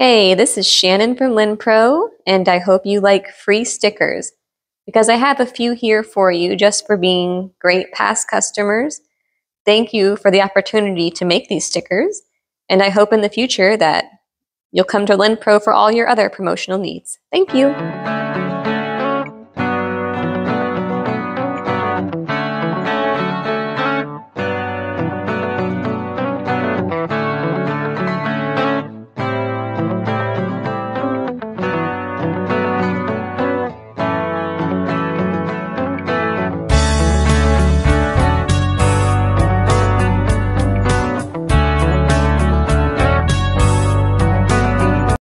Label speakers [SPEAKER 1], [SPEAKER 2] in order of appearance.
[SPEAKER 1] Hey, this is Shannon from Lynnpro, and I hope you like free stickers because I have a few here for you just for being great past customers. Thank you for the opportunity to make these stickers, and I hope in the future that you'll come to Lynnpro for all your other promotional needs. Thank you.